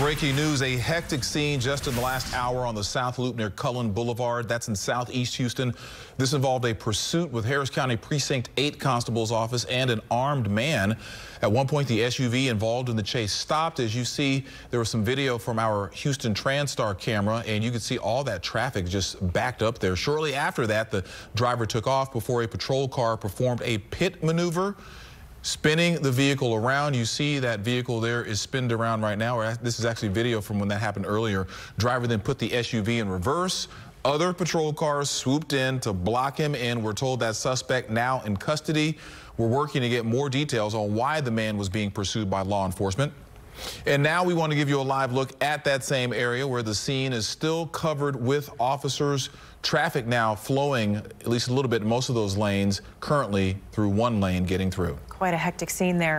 Breaking news, a hectic scene just in the last hour on the South Loop near Cullen Boulevard. That's in southeast Houston. This involved a pursuit with Harris County Precinct 8 Constable's office and an armed man. At one point, the SUV involved in the chase stopped. As you see, there was some video from our Houston TranStar camera, and you could see all that traffic just backed up there. Shortly after that, the driver took off before a patrol car performed a pit maneuver spinning the vehicle around. You see that vehicle there is spinned around right now. This is actually video from when that happened earlier. Driver then put the SUV in reverse. Other patrol cars swooped in to block him, and we're told that suspect now in custody. We're working to get more details on why the man was being pursued by law enforcement. And now we want to give you a live look at that same area where the scene is still covered with officers. Traffic now flowing at least a little bit most of those lanes, currently through one lane getting through. Quite a hectic scene there.